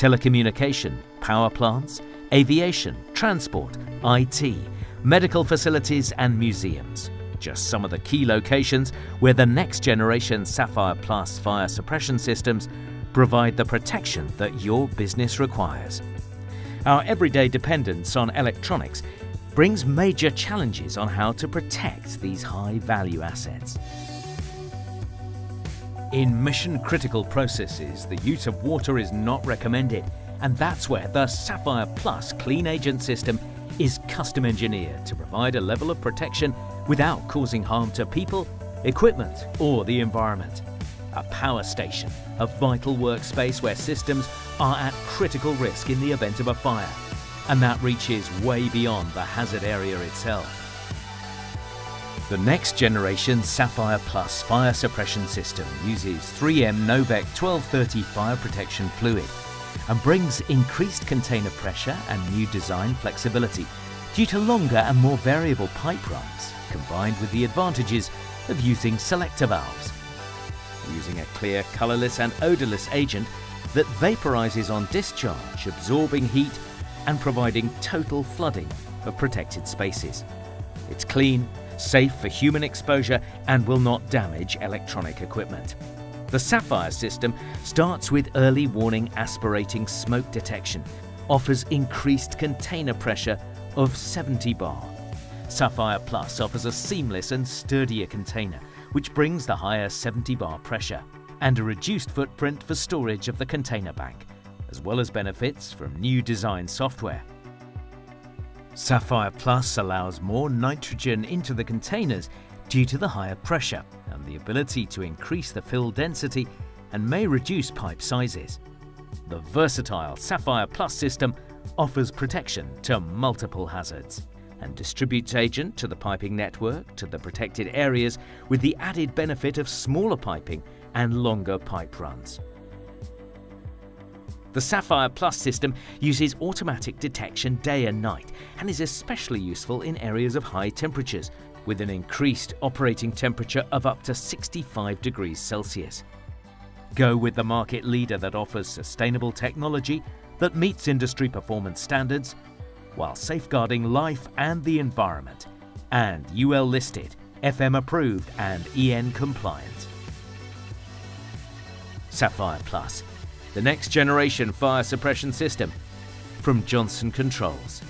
telecommunication, power plants, aviation, transport, IT, medical facilities and museums. Just some of the key locations where the next generation Sapphire Plus fire suppression systems provide the protection that your business requires. Our everyday dependence on electronics brings major challenges on how to protect these high value assets. In mission critical processes, the use of water is not recommended, and that's where the Sapphire Plus Clean Agent system is custom engineered to provide a level of protection without causing harm to people, equipment, or the environment. A power station, a vital workspace where systems are at critical risk in the event of a fire, and that reaches way beyond the hazard area itself. The next generation Sapphire Plus fire suppression system uses 3M Novec 1230 fire protection fluid and brings increased container pressure and new design flexibility due to longer and more variable pipe runs, combined with the advantages of using selector valves. Using a clear, colourless and odourless agent that vaporizes on discharge, absorbing heat and providing total flooding of protected spaces. It's clean, safe for human exposure and will not damage electronic equipment. The Sapphire system starts with early warning aspirating smoke detection, offers increased container pressure of 70 bar. Sapphire Plus offers a seamless and sturdier container, which brings the higher 70 bar pressure and a reduced footprint for storage of the container bank, as well as benefits from new design software. Sapphire Plus allows more nitrogen into the containers due to the higher pressure and the ability to increase the fill density and may reduce pipe sizes. The versatile Sapphire Plus system offers protection to multiple hazards and distributes agent to the piping network to the protected areas with the added benefit of smaller piping and longer pipe runs. The Sapphire Plus system uses automatic detection day and night and is especially useful in areas of high temperatures with an increased operating temperature of up to 65 degrees Celsius. Go with the market leader that offers sustainable technology that meets industry performance standards while safeguarding life and the environment and UL listed, FM approved and EN compliant. Sapphire Plus the next generation fire suppression system from Johnson Controls.